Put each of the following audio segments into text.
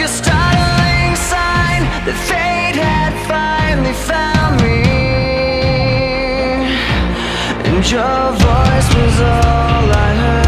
a startling sign that fate had finally found me. And your voice was all I heard.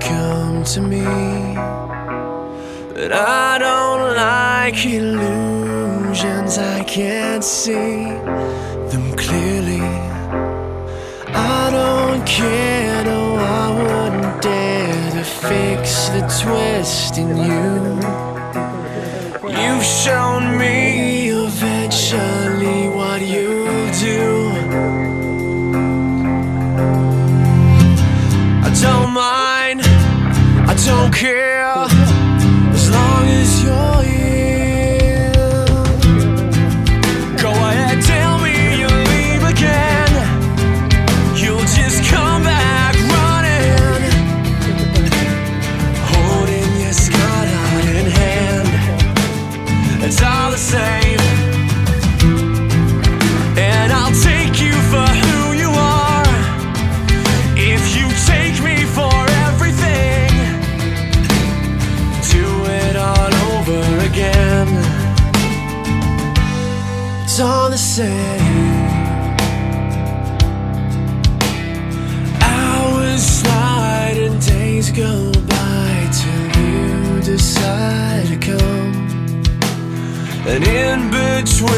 Come to me. But I don't like illusions, I can't see them clearly. I don't care, no, I wouldn't dare to fix the twist in you. You've shown don't care, same. Hours slide and days go by till you decide to come. And in between,